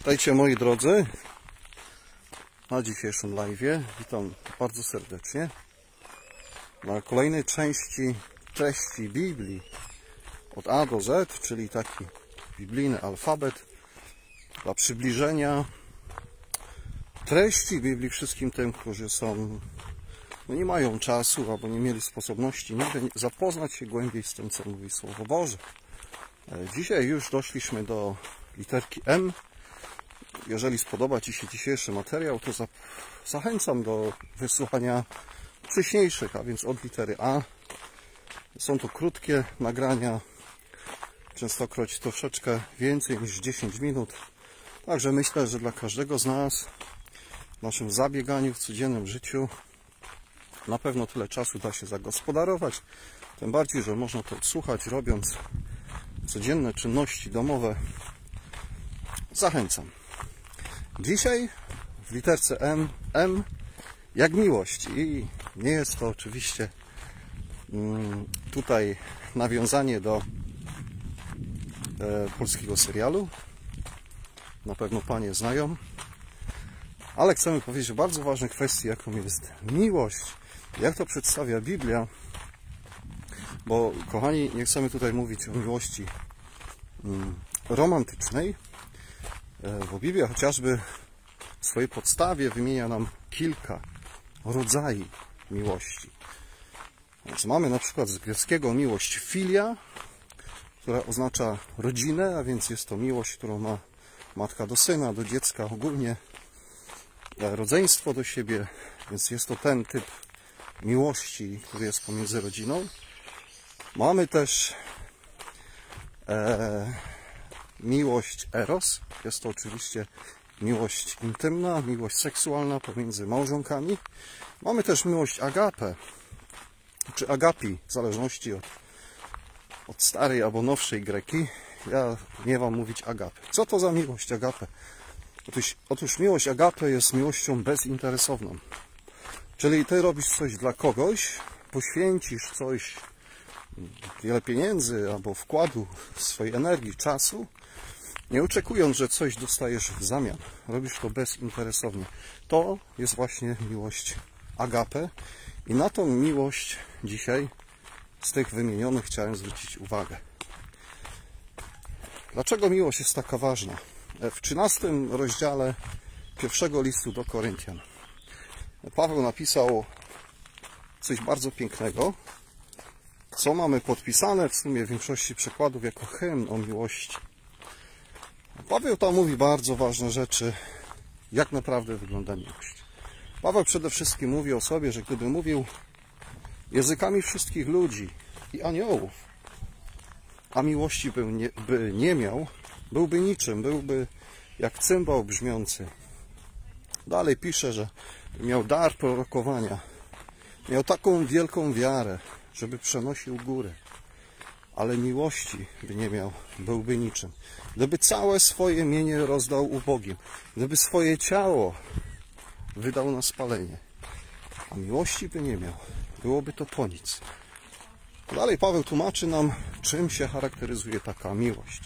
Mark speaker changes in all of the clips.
Speaker 1: Witajcie moi drodzy na dzisiejszym live. Witam bardzo serdecznie na kolejnej części treści Biblii od A do Z, czyli taki biblijny alfabet dla przybliżenia treści Biblii wszystkim tym, którzy są no nie mają czasu albo nie mieli sposobności nigdy zapoznać się głębiej z tym, co mówi Słowo Boże. E, Dzisiaj już doszliśmy do literki M. Jeżeli spodoba Ci się dzisiejszy materiał, to za- zachęcam do wysłuchania wcześniejszych, a więc od litery A. Są to krótkie nagrania, częstokroć troszeczkę więcej niż 10 minut. Także myślę, że dla każdego z nas w naszym zabieganiu w codziennym życiu na pewno tyle czasu da się zagospodarować. Tym bardziej, że można to słuchać robiąc codzienne czynności domowe. Zachęcam. Dzisiaj w literce M, M jak miłość. I nie jest to oczywiście mm, tutaj nawiązanie do e, polskiego serialu. Na pewno panie znają. Ale chcemy powiedzieć o bardzo ważnej kwestii, jaką jest miłość. Jak to przedstawia Biblia. Bo, kochani, nie chcemy tutaj mówić o miłości mm, romantycznej, e, bo Biblia chociażby w swojej podstawie wymienia nam kilka rodzajów miłości. Więc mamy na przykład z greckiego miłość filia, która oznacza rodzinę, a więc jest to miłość, którą ma matka do syna, do dziecka ogólnie, e, rodzeństwo do siebie, więc jest to ten typ miłości, który jest pomiędzy rodziną. Mamy też e, miłość eros. Jest to oczywiście miłość intymna, miłość seksualna pomiędzy małżonkami. Mamy też miłość agape, czy agapi, w zależności od, od starej albo nowszej greki. Ja nie wam mówić agape. Co to za miłość agape? Otóż, otóż miłość agape jest miłością bezinteresowną. Czyli ty robisz coś dla kogoś, poświęcisz coś, wiele pieniędzy albo wkładu swojej energii, czasu, nie oczekując, że coś dostajesz w zamian. Robisz to bezinteresownie. To jest właśnie miłość agape i na tą miłość dzisiaj z tych wymienionych chciałem zwrócić uwagę. Dlaczego miłość jest taka ważna? W 13 rozdziale pierwszego listu do Koryntian Paweł napisał coś bardzo pięknego, co mamy podpisane w sumie w większości przekładów jako hymn o miłości. Paweł tam mówi bardzo ważne rzeczy, jak naprawdę wygląda miłość. Paweł przede wszystkim mówi o sobie, że gdyby mówił językami wszystkich ludzi i aniołów, a miłości by nie, by nie miał, byłby niczym, byłby jak cymbał brzmiący. Dalej pisze, że miał dar prorokowania, miał taką wielką wiarę, żeby przenosił górę, ale miłości by nie miał, byłby niczym. Gdyby całe swoje mienie rozdał ubogim, gdyby swoje ciało wydał na spalenie, a miłości by nie miał, byłoby to po nic. Dalej Paweł tłumaczy nam, czym się charakteryzuje taka miłość.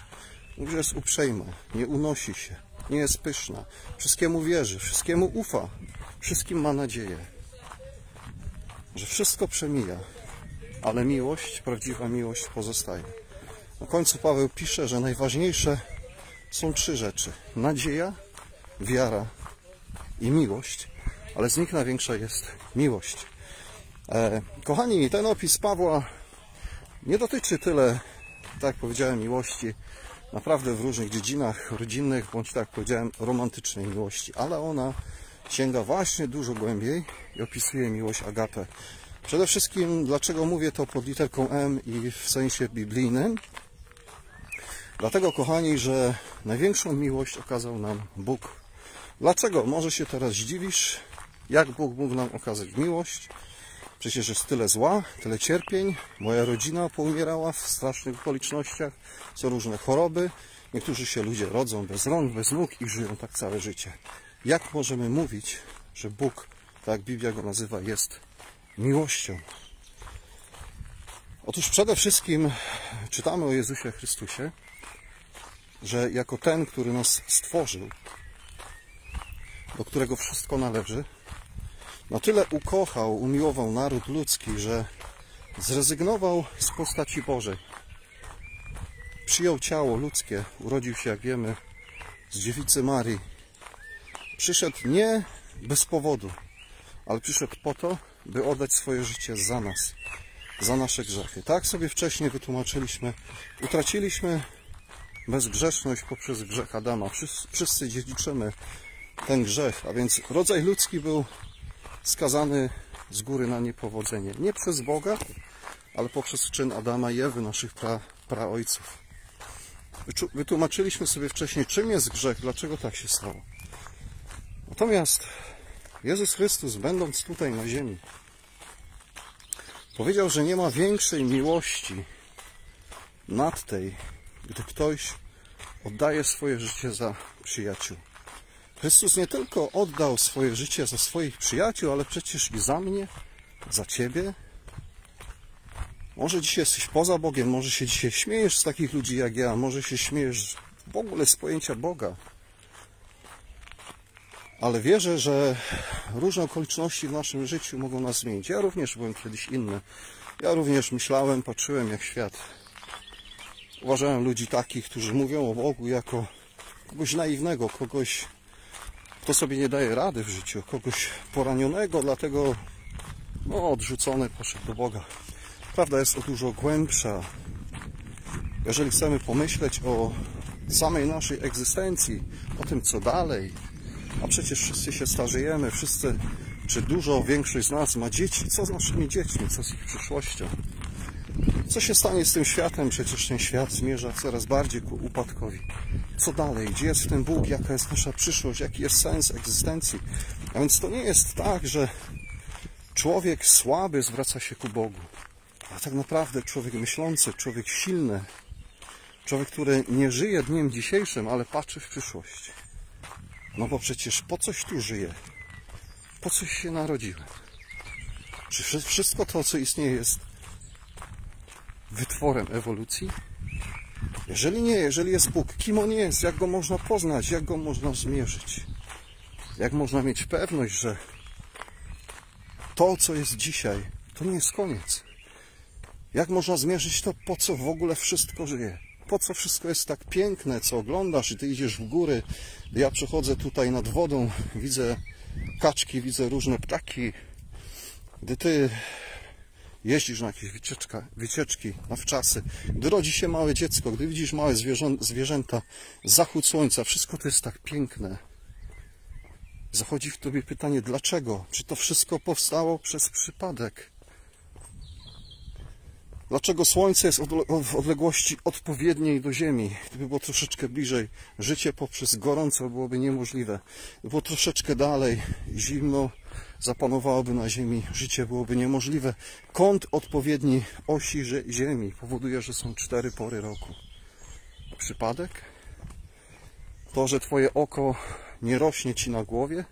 Speaker 1: Mówi, że jest uprzejma, nie unosi się, nie jest pyszna, wszystkiemu wierzy, wszystkiemu ufa, wszystkim ma nadzieję, że wszystko przemija, ale miłość, prawdziwa miłość pozostaje. Na końcu Paweł pisze, że najważniejsze są trzy rzeczy: nadzieja, wiara i miłość, ale z nich największa jest miłość. E, kochani, ten opis Pawła nie dotyczy tyle, tak jak powiedziałem, miłości naprawdę w różnych dziedzinach rodzinnych, bądź tak jak powiedziałem, romantycznej miłości, ale ona sięga właśnie dużo głębiej i opisuje miłość agape. Przede wszystkim, dlaczego mówię to pod literką M i w sensie biblijnym? Dlatego, kochani, że największą miłość okazał nam Bóg. Dlaczego? Może się teraz zdziwisz, jak Bóg mógł nam okazać miłość. Przecież jest tyle zła, tyle cierpień. Moja rodzina poumierała w strasznych okolicznościach. Są różne choroby. Niektórzy się ludzie rodzą bez rąk, bez nóg i żyją tak całe życie. Jak możemy mówić, że Bóg, tak jak Biblia go nazywa, jest miłością? Otóż przede wszystkim czytamy o Jezusie Chrystusie, że jako ten, który nas stworzył, do którego wszystko należy, na tyle ukochał, umiłował naród ludzki, że zrezygnował z postaci Bożej. Przyjął ciało ludzkie, urodził się, jak wiemy, z dziewicy Marii. Przyszedł nie bez powodu, ale przyszedł po to, by oddać swoje życie za nas, za nasze grzechy. Tak sobie wcześniej wytłumaczyliśmy. Utraciliśmy bezgrzeszność poprzez grzech Adama. Wszyscy, wszyscy dziedziczymy ten grzech, a więc rodzaj ludzki był skazany z góry na niepowodzenie. Nie przez Boga, ale poprzez czyn Adama i Ewy, naszych pra, praojców. Wytłumaczyliśmy sobie wcześniej, czym jest grzech, dlaczego tak się stało. Natomiast Jezus Chrystus, będąc tutaj na ziemi, powiedział, że nie ma większej miłości nad tej, gdy ktoś oddaje swoje życie za przyjaciół. Chrystus nie tylko oddał swoje życie za swoich przyjaciół, ale przecież i za mnie, za ciebie. Może dzisiaj jesteś poza Bogiem, może się dzisiaj śmiejesz z takich ludzi jak ja, może się śmiejesz w ogóle z pojęcia Boga. Ale wierzę, że różne okoliczności w naszym życiu mogą nas zmienić. Ja również byłem kiedyś inny. Ja również myślałem, patrzyłem jak świat. Uważałem ludzi takich, którzy mówią o Bogu jako kogoś naiwnego, kogoś kto sobie nie daje rady w życiu, kogoś poranionego, dlatego no, odrzucony poszedł do Boga. Prawda jest o dużo głębsza. Jeżeli chcemy pomyśleć o samej naszej egzystencji, o tym, co dalej, a przecież wszyscy się starzejemy, wszyscy, czy dużo, większość z nas ma dzieci, co z naszymi dziećmi, co z ich przyszłością? Co się stanie z tym światem? Przecież ten świat zmierza coraz bardziej ku upadkowi. Co dalej? Gdzie jest ten Bóg? Jaka jest nasza przyszłość? Jaki jest sens egzystencji? A więc to nie jest tak, że człowiek słaby zwraca się ku Bogu. A tak naprawdę człowiek myślący, człowiek silny, człowiek, który nie żyje dniem dzisiejszym, ale patrzy w przyszłość. No bo przecież po coś tu żyje? Po coś się narodziłem? Czy wszystko to, co istnieje, jest wytworem ewolucji? Jeżeli nie, jeżeli jest Bóg, kim On jest, jak Go można poznać, jak Go można zmierzyć? Jak można mieć pewność, że to, co jest dzisiaj, to nie jest koniec? Jak można zmierzyć to, po co w ogóle wszystko żyje? Po co wszystko jest tak piękne, co oglądasz i ty idziesz w góry? Ja przechodzę tutaj nad wodą, widzę kaczki, widzę różne ptaki. Gdy ty jeździsz na jakieś wycieczka, wycieczki, na wczasy, gdy rodzi się małe dziecko, gdy widzisz małe zwierzę, zwierzęta, zachód słońca, wszystko to jest tak piękne. Zachodzi w tobie pytanie, dlaczego? Czy to wszystko powstało przez przypadek? Dlaczego Słońce jest w odległości odpowiedniej do Ziemi? Gdyby było troszeczkę bliżej, życie poprzez gorąco byłoby niemożliwe. Gdyby było troszeczkę dalej, zimno zapanowałoby na Ziemi, życie byłoby niemożliwe. Kąt odpowiedni osi Ziemi powoduje, że są cztery pory roku. Przypadek? To, że Twoje oko nie rośnie Ci na głowie?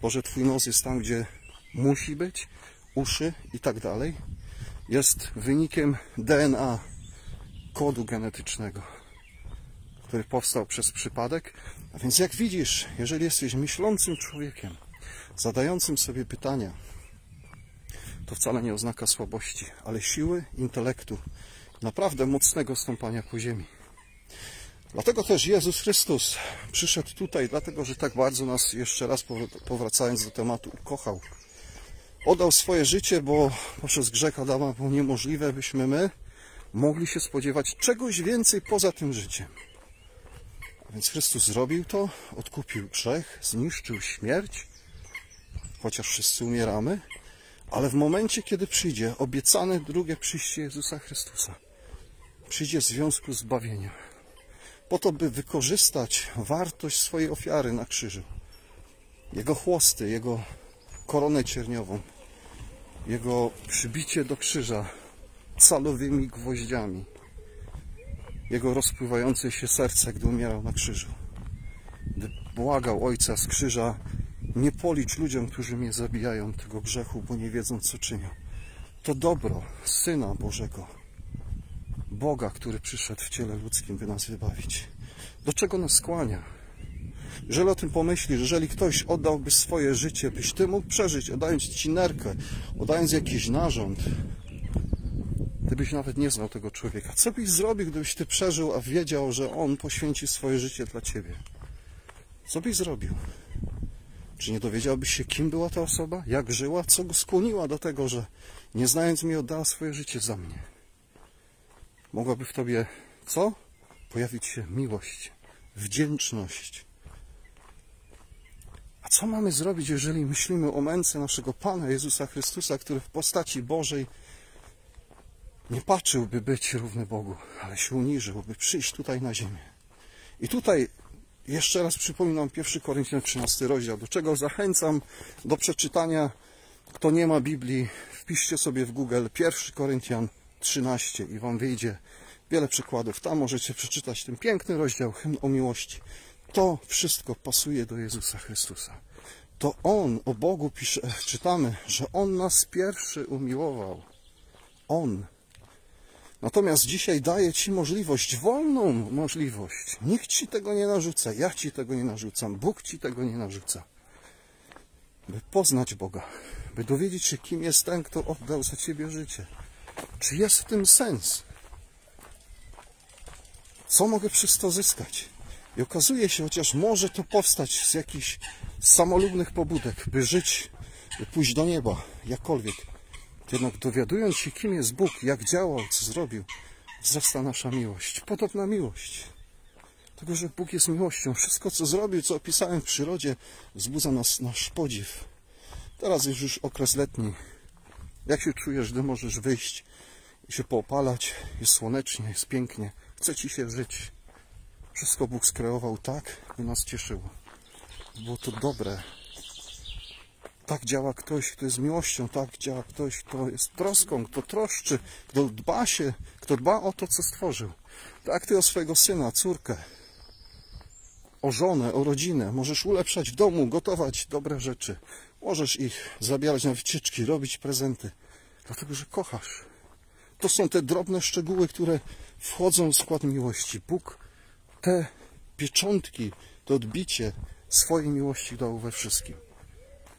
Speaker 1: To, że Twój nos jest tam, gdzie musi być? Uszy i tak dalej? Jest wynikiem DNA kodu genetycznego, który powstał przez przypadek. A więc jak widzisz, jeżeli jesteś myślącym człowiekiem, zadającym sobie pytania, to wcale nie oznaka słabości, ale siły intelektu, naprawdę mocnego stąpania po ziemi. Dlatego też Jezus Chrystus przyszedł tutaj, dlatego że tak bardzo nas, jeszcze raz powracając do tematu, ukochał oddał swoje życie, bo poprzez grzech Adama było niemożliwe, byśmy my mogli się spodziewać czegoś więcej poza tym życiem. A więc Chrystus zrobił to, odkupił grzech, zniszczył śmierć, chociaż wszyscy umieramy, ale w momencie, kiedy przyjdzie obiecane drugie przyjście Jezusa Chrystusa, przyjdzie w związku z zbawieniem, po to, by wykorzystać wartość swojej ofiary na krzyżu, Jego chłosty, Jego koronę cierniową, jego przybicie do krzyża calowymi gwoździami, jego rozpływające się serce, gdy umierał na krzyżu, gdy błagał Ojca z krzyża, nie policz ludziom, którzy mnie zabijają tego grzechu, bo nie wiedzą, co czynią. To dobro Syna Bożego, Boga, który przyszedł w ciele ludzkim, by nas wybawić. Do czego nas skłania? Jeżeli o tym pomyślisz, jeżeli ktoś oddałby swoje życie, byś ty mógł przeżyć, oddając ci nerkę, oddając jakiś narząd, ty byś nawet nie znał tego człowieka. Co byś zrobił, gdybyś ty przeżył, a wiedział, że on poświęci swoje życie dla ciebie? Co byś zrobił? Czy nie dowiedziałbyś się, kim była ta osoba, jak żyła, co go skłoniła do tego, że nie znając mnie oddała swoje życie za mnie? Mogłaby w tobie co? Pojawić się miłość, wdzięczność. A co mamy zrobić, jeżeli myślimy o męce naszego Pana Jezusa Chrystusa, który w postaci Bożej nie patrzyłby być równy Bogu, ale się uniżył, by przyjść tutaj na ziemię. I tutaj jeszcze raz przypominam 1 Koryntian 13 rozdział, do czego zachęcam do przeczytania. Kto nie ma Biblii, wpiszcie sobie w Google 1 Koryntian 13 i wam wyjdzie wiele przykładów. Tam możecie przeczytać ten piękny rozdział hymn o miłości. To wszystko pasuje do Jezusa Chrystusa. To On, o Bogu pisze, czytamy, że On nas pierwszy umiłował. On. Natomiast dzisiaj daje Ci możliwość, wolną możliwość. Nikt Ci tego nie narzuca, ja Ci tego nie narzucam, Bóg Ci tego nie narzuca. By poznać Boga, by dowiedzieć się, kim jest ten, kto oddał za Ciebie życie. Czy jest w tym sens? Co mogę przez to zyskać? I okazuje się, chociaż może to powstać z jakichś samolubnych pobudek, by żyć, by pójść do nieba, jakkolwiek. Jednak dowiadując się, kim jest Bóg, jak działał, co zrobił, wzrasta nasza miłość. Podobna miłość. Tego, że Bóg jest miłością. Wszystko, co zrobił, co opisałem w przyrodzie, wzbudza nas nasz podziw. Teraz jest już okres letni. Jak się czujesz, gdy możesz wyjść i się poopalać? Jest słonecznie, jest pięknie. Chce ci się żyć. Wszystko Bóg skreował tak, by nas cieszyło. Było to dobre. Tak działa ktoś, kto jest miłością, tak działa ktoś, kto jest troską, kto troszczy, kto dba się, kto dba o to, co stworzył. Tak ty o swojego syna, córkę, o żonę, o rodzinę. Możesz ulepszać w domu, gotować dobre rzeczy. Możesz ich zabierać na wycieczki, robić prezenty. Dlatego, że kochasz. To są te drobne szczegóły, które wchodzą w skład miłości. Bóg te pieczątki, to odbicie swojej miłości dał we wszystkim.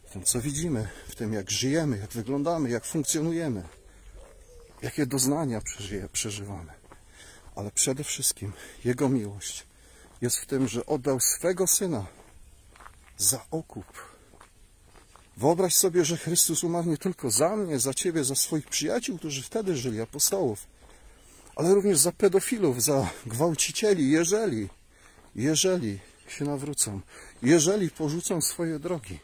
Speaker 1: W tym, co widzimy, w tym, jak żyjemy, jak wyglądamy, jak funkcjonujemy, jakie doznania przeżywamy. Ale przede wszystkim Jego miłość jest w tym, że oddał swego Syna za okup. Wyobraź sobie, że Chrystus umarł nie tylko za mnie, za Ciebie, za swoich przyjaciół, którzy wtedy żyli, apostołów, ale również za pedofilów, za gwałcicieli, jeżeli, jeżeli się nawrócą, jeżeli porzucą swoje drogi.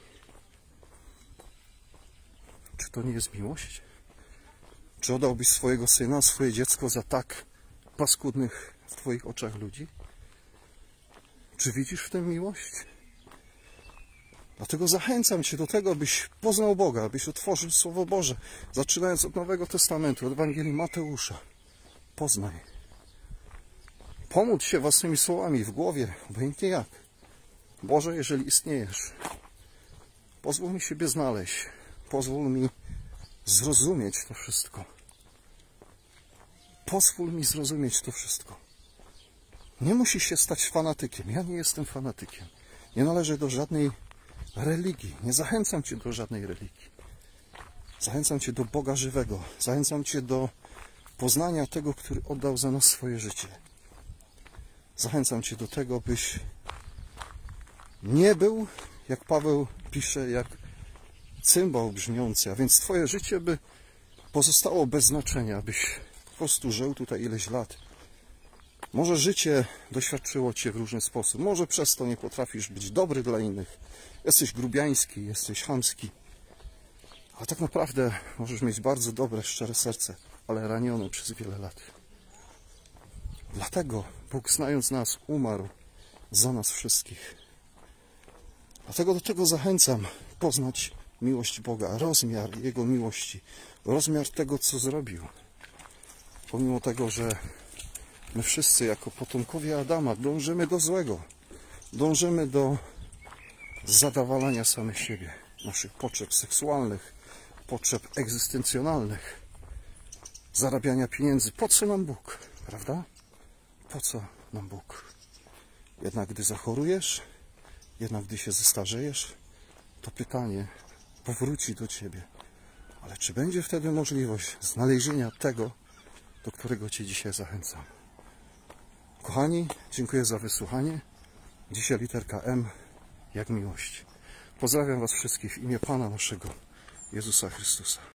Speaker 1: Czy to nie jest miłość? Czy oddałbyś swojego syna, swoje dziecko za tak paskudnych w Twoich oczach ludzi? Czy widzisz w tym miłość? Dlatego zachęcam Cię do tego, byś poznał Boga, abyś otworzył Słowo Boże, zaczynając od Nowego Testamentu, od Ewangelii Mateusza. Poznaj. Pomódl się własnymi słowami w głowie, obojętnie jak. Boże, jeżeli istniejesz, pozwól mi siebie znaleźć. Pozwól mi zrozumieć to wszystko. Pozwól mi zrozumieć to wszystko. Nie musisz się stać fanatykiem. Ja nie jestem fanatykiem. Nie należę do żadnej religii. Nie zachęcam Cię do żadnej religii. Zachęcam Cię do Boga żywego. Zachęcam Cię do poznania tego, który oddał za nas swoje życie. Zachęcam Cię do tego, byś nie był, jak Paweł pisze, jak cymbał brzmiący, a więc Twoje życie by pozostało bez znaczenia, byś po prostu żył tutaj ileś lat. Może życie doświadczyło Cię w różny sposób, może przez to nie potrafisz być dobry dla innych, jesteś grubiański, jesteś chamski, ale tak naprawdę możesz mieć bardzo dobre, szczere serce, ale ranione przez wiele lat. Dlatego Bóg, znając nas, umarł za nas wszystkich. Dlatego do tego zachęcam poznać miłość Boga, rozmiar Jego miłości, rozmiar tego, co zrobił. Pomimo tego, że my wszyscy jako potomkowie Adama dążymy do złego, dążymy do zadawalania samych siebie, naszych potrzeb seksualnych, potrzeb egzystencjonalnych, zarabiania pieniędzy. Po co nam Bóg, prawda? Po co nam Bóg? Jednak gdy zachorujesz, Jednak gdy się zestarzejesz, to pytanie powróci do Ciebie. Ale czy będzie wtedy możliwość znalezienia tego, do którego Cię dzisiaj zachęcam? Kochani, dziękuję za wysłuchanie. Dzisiaj literka M jak miłość. Pozdrawiam Was wszystkich w imię Pana naszego Jezusa Chrystusa.